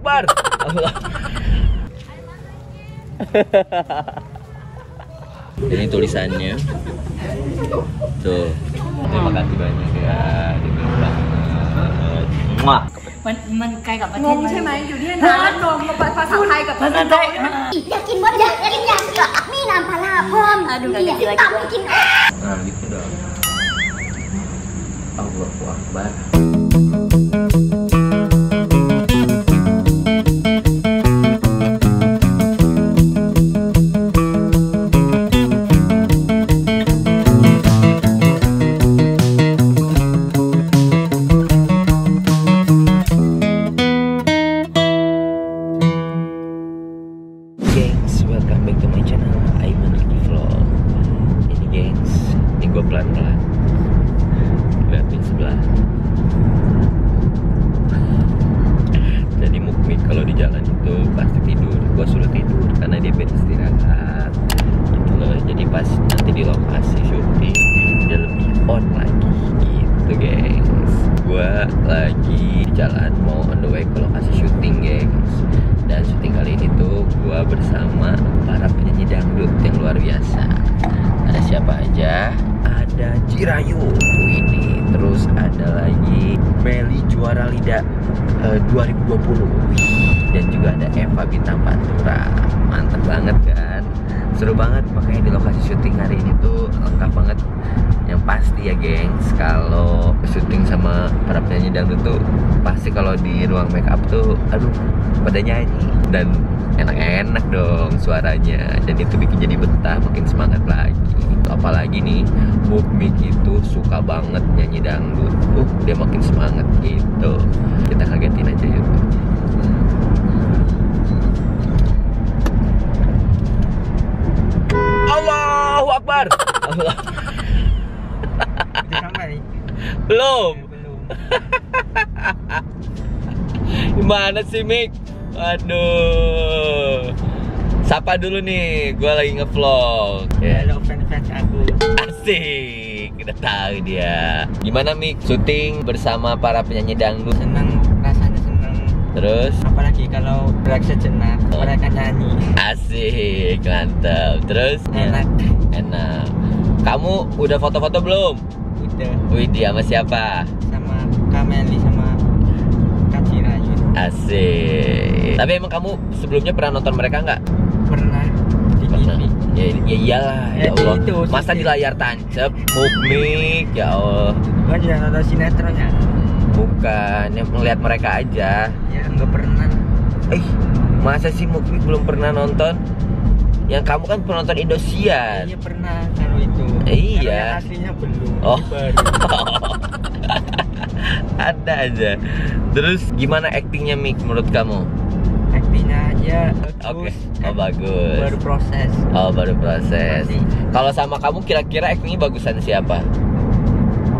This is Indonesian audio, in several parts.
Akbar. Allah. Ini tulisannya. Tuh. Terima kasih banyak ya. Dibilang banget. Muah. มันมันไกลกับประเท ง ศ งใช่ไหมอยู่ที่นานนมมาภาษาไทยกับภาษาไทย อยากกินมดอยากกินยำกับมีน้ำปลาร้าเพิ่มอยากกินตับกิน Nah, gitu dong. Allahu Akbar. gengs kalau syuting sama para penyanyi dangdut tuh pasti kalau di ruang make up tuh aduh pada nyanyi. Dan enak-enak dong suaranya dan itu bikin jadi betah makin semangat lagi. Apalagi nih Mukmik itu suka banget nyanyi dangdut. Uh dia makin semangat gitu. Kita kagetin aja yuk. Allahu Akbar. Allah belum. Gimana sih Mik? Aduh. Sapa dulu nih, gue lagi ngevlog. Halo fans-fans aku. Asik, kita tahu dia. Gimana Mik, syuting bersama para penyanyi dangdut? Senang rasanya senang Terus, apalagi kalau break sejenak Oh. mereka nyanyi. Asik, mantap. Terus, enak. Enak. Kamu udah foto-foto belum? Udah Widih, sama siapa? sama Kameli sama Kaci Rayu Asik Tapi emang kamu sebelumnya pernah nonton mereka nggak? pernah di Pernah. TV Ya, ya iyalah, ya Ya, Allah. itu, Masa di layar tancap, mukmik, ya Allah. gua juga nonton sinetronnya Bukan, yang melihat mereka aja. ya nggak pernah Eh, masa sih mukmik belum pernah nonton? Yang kamu kan penonton Indosiar. iya pernah kalau itu Iya. Yang aslinya belum Oh. Ada aja. Terus gimana aktingnya Mik menurut kamu? aktingnya ya Oke. bagus Oh bagus. baru proses Oh baru proses. Kalau sama kamu kira-kira aktingnya bagusan siapa?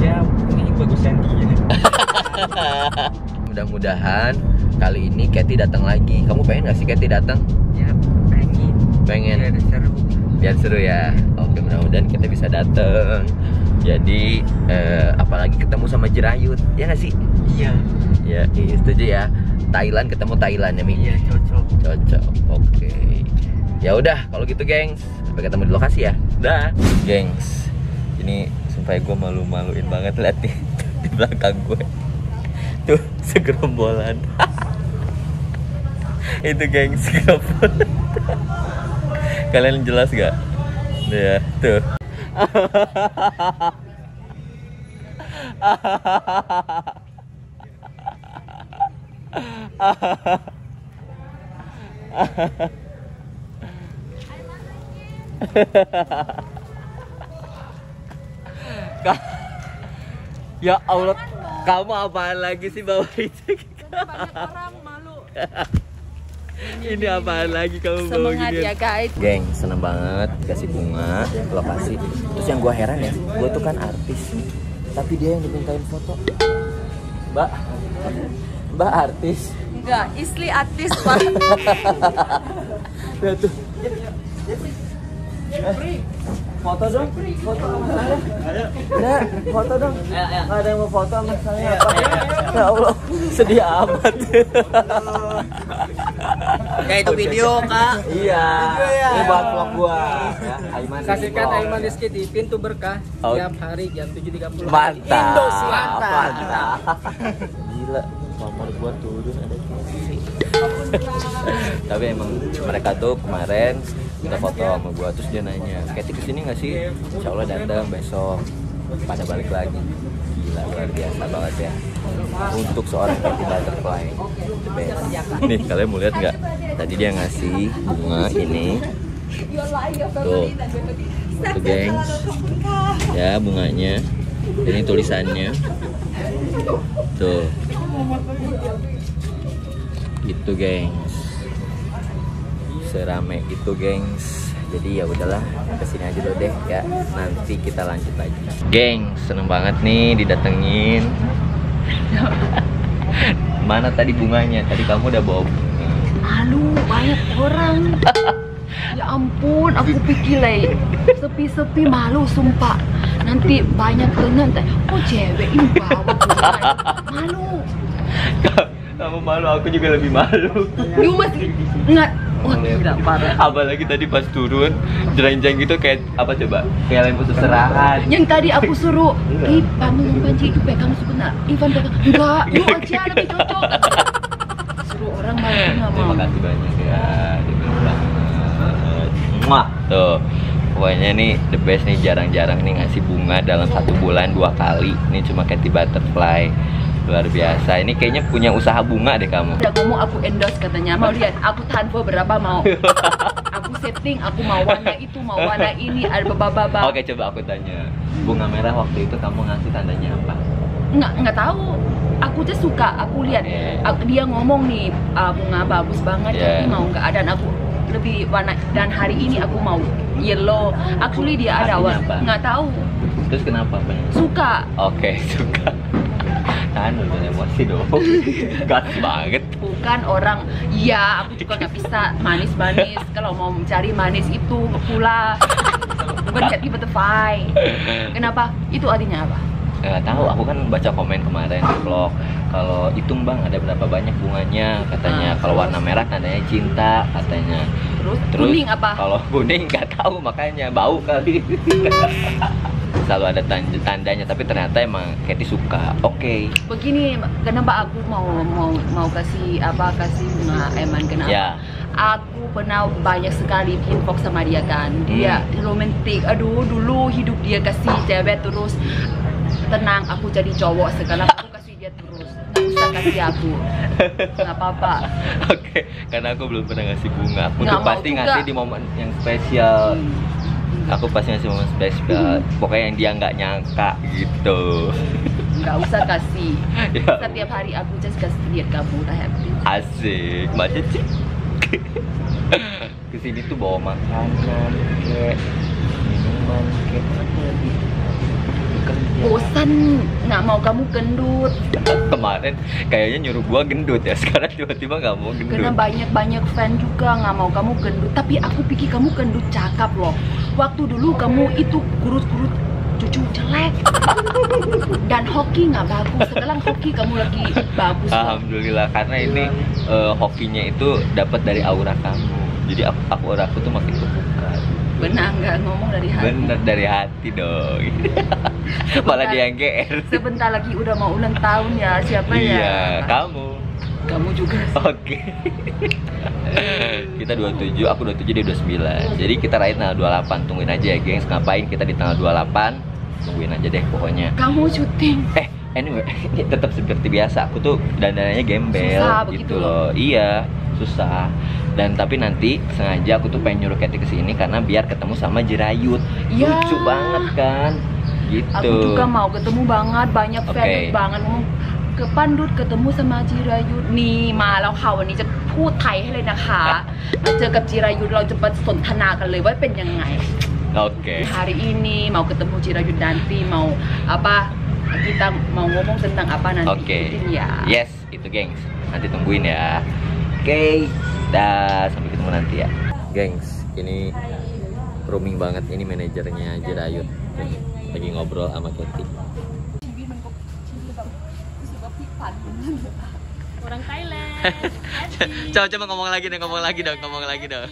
ya ini bagusan dia Mudah-mudahan kali ini Kathy datang lagi. Kamu pengen gak sih Kathy datang? ya pengen Pengen. biar seru biar seru ya oke mudah-mudahan kita bisa dateng jadi eh, apalagi ketemu sama Jerayut ya nggak sih? Iya. Ya iya, setuju ya. Thailand ketemu Thailand ya Mi? Iya cocok. Cocok oke. Ya udah kalau gitu gengs sampai ketemu di lokasi ya. Dah. Gengs ini supaya gue malu-maluin banget lihat nih di belakang gue tuh segerombolan. Itu gengs segerombolan. Kalian jelas gak ya tuh ya Allah, kamu apaan lagi sih bawa itu? banyak orang malu Ini apaan lagi kamu bawa semangat ya guys Geng, seneng banget dikasih bunga lokasi. Terus yang gua heran ya, gua tuh kan artis, tapi dia yang dimintain foto. Mbak, Mbak artis. enggak istri artis pak Lihat tuh. Eh, foto dong, foto sama saya. Ya, foto dong. Ada yang mau foto sama saya apa? Ya Allah, sedih amat. Kayak itu video, Kak. Iya. ya. Ini buat vlog gua. Ya, Aiman Saksikan Vlog. Aiman Rizky di Pintu Berkah Oh. tiap hari jam 7.30. Mantap. Indosiar. Mantap. Gila, nomor gua turun ada. Tapi emang mereka tuh kemarin udah foto sama gua terus dia nanya, "Katy ke sini nggak sih?" Insya Allah datang besok. Pada balik lagi. Gila luar biasa banget ya. Untuk seorang Katy Butterfly, the best. Nih kalian mau lihat nggak? Tadi dia ngasih bunga ini. Tuh, tuh gengs. Ya bunganya. Ini tulisannya. Tuh. Gitu, gengs. Serame itu, gengs. Jadi ya udahlah, ke sini aja dulu deh ya. Nanti kita lanjut lagi. Gengs, seneng banget nih didatengin. Mana tadi bunganya? Tadi kamu udah bawa bunga. Malu banyak orang. Ya ampun, aku pikir leh sepi-sepi malu sumpah. Nanti banyak kena tanya, oh cewek ini bawa bunga. Malu. Kamu malu, aku juga lebih malu. You masih nggak? Wah gila parah. Apalagi tadi pas turun, jreng-jreng gitu kayak apa coba? Kayak lampu seserahan. Yang tadi aku suruh, ih kamu panci itu pegang sebentar. Ivan pegang, enggak, you aja lebih cocok. Suruh orang malu nggak Terima mau. kasih banyak ya. Muah. Tuh, pokoknya nih the best nih jarang-jarang nih ngasih bunga dalam satu bulan dua kali. Ini cuma Katy Butterfly. Luar biasa. Ini kayaknya punya usaha bunga deh kamu. Udah ngomong aku endorse katanya, mau lihat aku tanpa berapa mau. Aku setting, aku mau warna itu, mau warna ini, ada baba-baba. Oke, coba aku tanya. Bunga merah waktu itu kamu ngasih tandanya apa? nggak nggak tahu aku tuh suka aku lihat Yeah. aku- dia ngomong nih ah, bunga bagus banget Yeah. tapi mau nggak ada dan aku lebih warna dan hari ini aku mau yellow actually dia ada warna apa? nggak tahu Terus kenapa suka Oke, suka. Tahan dulu emosi dong. Gas banget. bukan orang iya aku juga nggak bisa. Manis-manis kalau mau mencari manis itu pula. Bukan jadi butterfly. Kenapa? Itu artinya apa? Nggak tahu, aku kan baca komen kemarin di vlog. Kalau hitung bang ada berapa banyak bunganya? Katanya Ah, kalau warna merah tandanya cinta katanya. Terus, terus kuning apa? kalau kuning nggak tahu makanya bau kali selalu ada tanda tandanya tapi ternyata emang Katy suka. Oke. Begini kenapa aku mau mau mau kasih apa kasih bunga Eman kenapa? Ya. Aku pernah banyak sekali inbox sama dia kan. Dia Hmm. romantis aduh dulu hidup dia kasih cewek terus. Tenang aku jadi cowok sekarang. Aku kasih dia terus. Nggak usah kasih aku. Nggak apa-apa. Oke karena aku belum pernah ngasih bunga. Aku Nggak tuh mau pasti juga. ngasih di momen yang spesial. Hmm. Aku pasti ngasih momen spesial pokoknya yang dia nggak nyangka gitu. Nggak usah kasih. Ya. Setiap hari aku just kasih lihat kamu udah happy. Asik macet. Sih ke sini tuh bawa makanan kayak minuman kayak apa lagi? Bosan nggak mau kamu gendut kemarin kayaknya nyuruh gua gendut ya sekarang tiba-tiba nggak mau gendut karena banyak banyak fan juga nggak mau kamu gendut tapi aku pikir kamu gendut cakep loh waktu dulu kamu itu kurus-kurus cucu jelek. Dan hoki nggak bagus. Sekarang hoki kamu lagi bagus. Loh. Alhamdulillah karena ini eh, hokinya itu dapat dari aura kamu. Jadi aku, aku aura aku tuh makin kebuka benar nggak? Ngomong dari hati. Bener dari hati dong. Malah dia yang GR sebentar lagi udah mau ulang tahun ya. Siapa ya? Iya kamu. Kamu juga. Oke. kita 27, aku 27 dia 29. Jadi kita rayain tanggal 28. Tungguin aja ya, gengs. Ngapain kita di tanggal 28? Tungguin aja deh pokoknya. kamu syuting Eh, anyway, ini tetap seperti biasa. Aku tuh dandanannya gembel Susah gitu begitu. loh. Iya, susah. Dan tapi nanti sengaja aku tuh pengen nyuruh Katy ke sini karena biar ketemu sama Jirayut. Iya. Lucu banget kan? Gitu. aku juga mau ketemu banget banyak fan Oke. banget ngomong ke Pandut ketemu samaจิรายุทธนี่มาแล้วค่ะวันนี้จะพูดไทยให้เลยนะคะมาเจอกับจิรายุทธเราจะมาสนทนากันเลยว่าเป็นยังไง Oke. hari ini mau ketemu Jirayut nanti mau apa kita mau ngomong tentang apa nanti Oke. Ikutin ya Yes, itu gengs. Nanti tungguin ya. Oke. Dah, sampai ketemu nanti ya. Gengs, ini rooming banget ini manajernya Jirayut. Nih, Lagi ngobrol sama Katy. Orang Thailand. Coba coba ngomong lagi dong ngomong lagi dong ngomong lagi dong.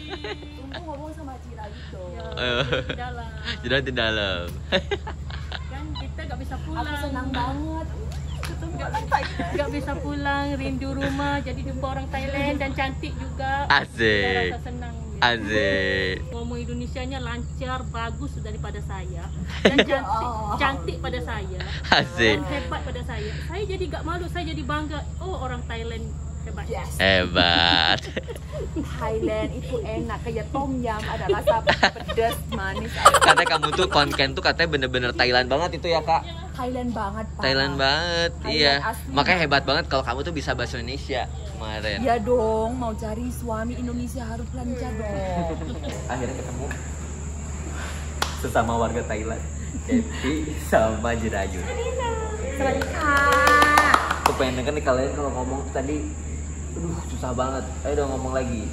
Ngomong sama Cira gitu. Eh, dalam. Sudah di dalam. Kan kita nggak bisa pulang. Aku senang banget. nggak bisa pulang rindu rumah jadi jumpa orang Thailand dan cantik juga. Asik. Rasa senang asik ngomong Indonesianya lancar bagus daripada saya. Dan cantik cantik pada saya. Dan hebat pada saya. Saya jadi gak malu saya jadi bangga. Oh orang Thailand hebat. Yes. hebat. Thailand itu enak. Kayak tom yum ada rasa pedas manis. katanya kamu tuh konten tuh katanya bener-bener Thailand banget itu ya kak Thailand banget. Pak. Thailand banget Thailand iya asli. makanya hebat banget kalau kamu tuh bisa bahasa Indonesia kemarin Ya dong, mau cari suami Indonesia harus lancar dong. akhirnya ketemu sesama warga Thailand Kepi sama Jerayun aku pengen denger nih kalian kalau ngomong tadi aduh susah banget ayo dong ngomong lagi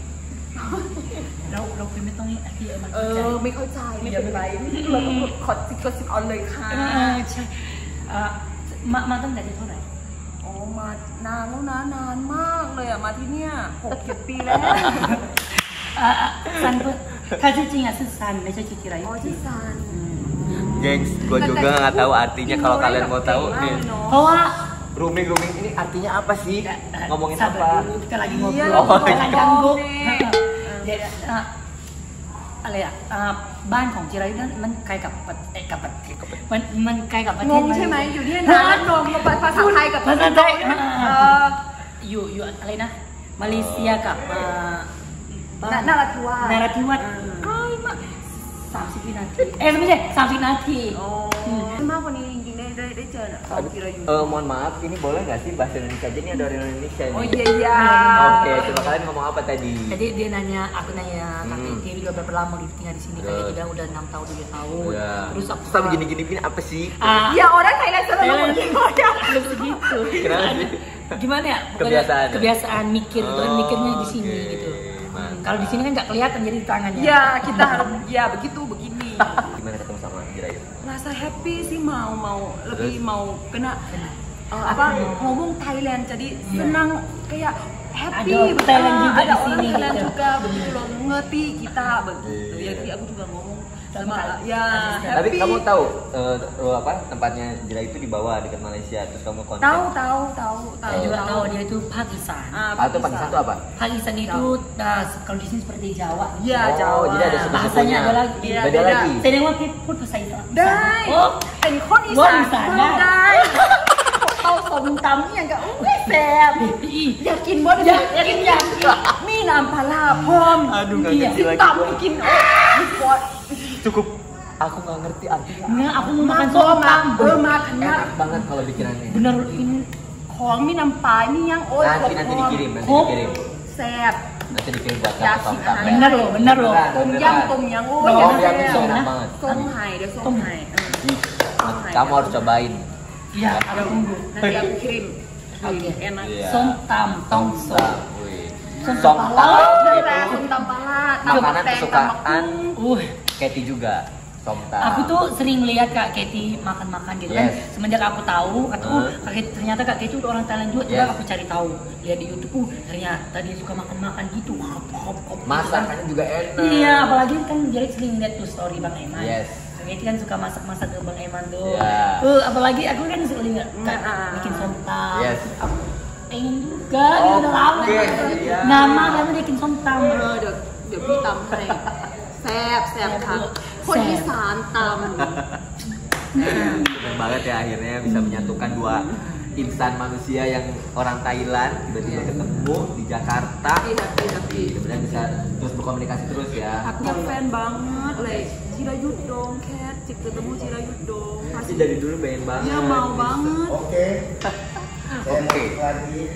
เราเราคุยไม่ต้องให้อธิบายมัน เอ เข้าใจ อไม่เข้าใจไม่เป็นไรเราต้องขอสิกก็สิกเอาเลยค่ะ เออใช่ อ่ะมามาตั้งแต่ที่เท่าไหร่ โอ้มานานแล้วนะนานมากเลยอ่ะมาที่เนี่ยหกเจ็ดปีแล้ว อ่ะอ่ะซันเพื่อถ้าชื่อจริงอ่ะชื่อซันไม่ใช่ชื่อจิรายุ อ๋อที่ซาน gengs gue juga nggak tahu artinya kalau kalian mau tahu nih เพราะว่า rooming rooming ini artinya apa sih ngomongin sabar apa dulu kita lagi ngobrol Iya, Oh, jangan iya. ganggu เน่ เดี๋ยว อะอะไรอะอะบ้านของจิรายุนั้นมันไกลกับประเอ่อกับประเทศมันมันไกลกับประเทงศงมาใช่ไหมเลอยู่เนี่ยนานงงภาษาไทยกับภาษาไทยเอออยู่อยู่อะไรนะ มาเลเซียกับเอ่อบ้านนาราธิวาส นาราธิวาสใกล้มากสามสิบวินาที เอ้ยไม่ใช่สามสิบนาทีอ๋อมากกว่านี้ Cana. Uh, eh, mohon maaf, ini boleh nggak sih bahasa Indonesia? Jadi ada orang Indonesia. Nih. Oh iya iya. Oke, okay, coba kalian ngomong apa tadi? Tadi dia nanya, aku nanya tapi hmm. Iti juga berapa lama gitu tinggal di sini? Kayaknya uh. udah enam tahun tujuh tahun. Yeah. Terus aku sama gini-gini gini apa sih? Uh, ya orang kayak selalu ngomong gimana? Belum. Kenapa sih? Gimana ya? Bukan kebiasaan. Ya? Kebiasaan mikir, gitu kan, oh, kan mikirnya di sini okay. gitu. Kalau di sini kan nggak kelihatan jadi tangannya. Ya kita harus, ya begitu begini. Gimana Rasa happy sih mau mau lebih mau kena eh, apa ngomong Thailand jadi senang kayak happy Ada betul. Thailand juga ada di orang sini, Thailand gitu. juga begitu loh ngerti kita begitu ya jadi aku juga ngomong sama ya Tapi happy. kamu tahu eh, eh, apa tempatnya Jirayu itu di bawah dekat Malaysia terus kamu kontak. tahu tahu tahu tahu Saya juga tahu dia itu Pakistan. Ah, Ah, itu Pakistan itu apa? Pakistan itu nah, kalau di sini seperti Jawa. Iya, oh, Jawa. jadi ada suku Bahasanya ada lagi. Iya, beda, beda. lagi. แสดงว่าพี่พูดภาษาอีสาน ได้ โอ้ เป็นคนอี ว่า สาน อีสาน เพิ่ม ได้ ได้เอาสมตำเนี่ยก็อุ้ยแซ่บอยากกินบ่ได้อยากกินอยากกินมีน้ำปลาร้าพร้อม Aduh, nggak กิน ngerti lagiตำ gua. กินโอ้ยปวด Cukup. Aku nggak ngerti artinya. Nggak, aku mau มา makan ตัวมา somtam เออมาขนาด Enak banget kalau bikinannya. bener ini ของมีน้ำปลามียังโอ้ย Nanti nanti dikirim, nanti Kok? dikirim. แซ่บ Nanti dikirim buat Ya, kamu sih, Tom Tam, ya. bener loh bener loh Beneran. ต้มยำต้มยังโอ้ย Oh, ยัง yang แซ่ itu บ enak banget. ส้มไห่เดี๋ยวส้มไห่เออ Ih, Kamu harus cobain. Iya, aku tunggu. Nanti aku kirim. Oke, okay. enak. Yeah. Sontam tongso. Sontam gitu. palat. Sontam palat. Makanan kesukaan uh. Katy juga. Somtam. Aku tuh sering lihat Kak Katy makan-makan gitu kan. yes. kan. Semenjak aku tahu, aku uh. Kak Katy, ternyata Kak Katy udah orang Thailand juga, yes. Juga aku cari tahu. Lihat di YouTube, uh, ternyata dia suka makan-makan gitu. Masakannya juga enak. Iya, apalagi kan jadi sering lihat tuh story Bang Eman. Yes Yeti kan suka masak-masak gerbang Eman tuh. Yeah. Uh, apalagi aku kan suka juga bikin sontang. Yes. Aku pengen juga, oh, gitu udah lama. Okay. Yeah. Nama karena dia bikin sontang. Bro, udah udah beli tampre. Sep, sep, kan. Kok di santam. Senang banget ya akhirnya bisa menyatukan dua insan manusia yang orang Thailand tiba-tiba yeah. ketemu di Jakarta. Iya, iya, iya. iya bisa terus berkomunikasi terus ya. Aku yang fan banget, like Cirayut dong, Cat. Cik ketemu Cirayut dong. Pasti dari dulu pengen banget. Ya mau gitu. banget. Oke. Oke.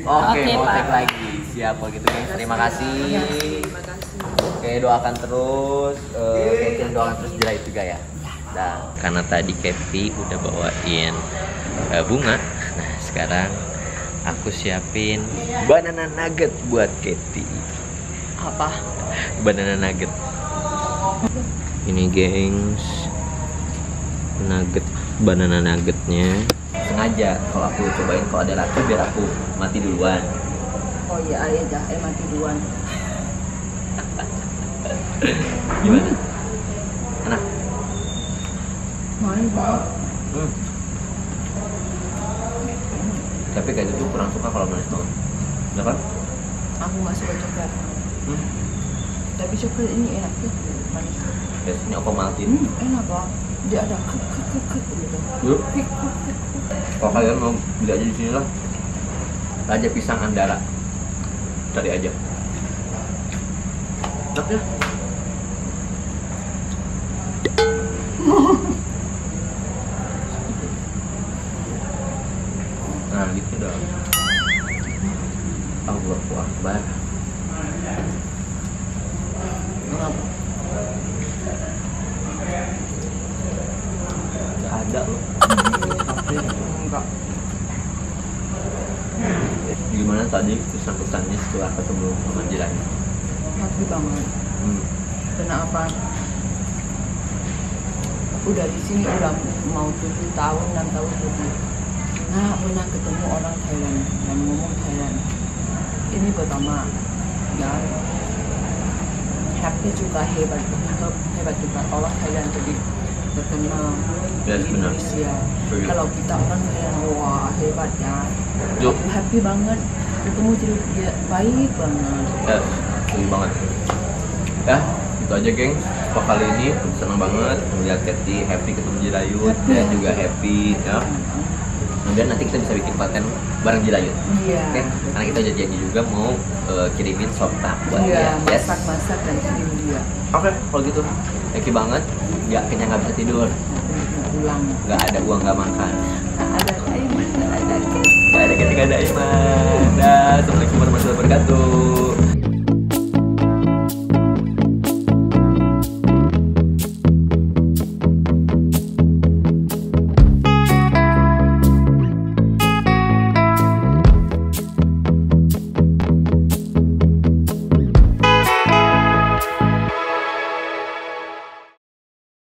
Oke, mau take lagi. Siap kalau gitu, guys. Terima kasih. Terima kasih. Oke, doakan terus. Eh, uh, yeah. doakan terus Jirayut juga ya. Nah. karena tadi Kevi udah bawain uh, bunga sekarang aku siapin banana nugget buat Katy. apa Banana nugget. Ini gengs, nugget banana nuggetnya. Sengaja kalau aku cobain kalau ada racun biar aku mati duluan. Oh iya, ayah dah, eh mati duluan. Gimana? Enak? Main banget. Hmm. Tapi kayak gitu kurang suka kalau manis banget. Kan? Aku nggak suka coklat. Hmm. Tapi coklat ini enak tuh, manis. Biasanya aku maltin. Hmm, enak lah. Dia ada kek kek kek kek gitu. Yuk. Kalau kalian mau beli aja di sini lah. Raja Pisang Andara. Cari aja. Enak ya? Allahu Akbar. Gak ada loh. Enggak. Gimana tadi pesan-pesannya setelah ketemu sama Jiran? Happy banget. Hmm. Kenapa? Aku dari sini udah mau tujuh tahun, enam tahun lebih. Nah, pernah ketemu orang Thailand dan ngomong Thailand. Ini pertama, ya happy juga hebat, hebat, hebat juga orang Thailand jadi terkenal Yes, di. Indonesia. Kalau kita orang Thailand, wah hebat ya. Yuk. Aku happy banget. Ketemu jadi dia baik banget. Ya, setuju banget. Ya, itu aja geng. Untuk kali ini senang banget melihat Kathy happy ketemu Jirayut Happy. dan juga happy ya. Kemudian nanti kita bisa bikin konten bareng Jirayut. Iya. Oke, karena kita udah janji juga mau eh, kirimin sopta buat Iya, dia. Yes. masak-masak dan kirim dia. Oke, kalau gitu. Thank you banget. Nggak kenyang nggak bisa tidur. Pulang. Nggak ada uang nggak makan. ada Aiman, nggak ada. Nggak ada ketika ada iman. Dah, Assalamualaikum warahmatullahi wabarakatuh.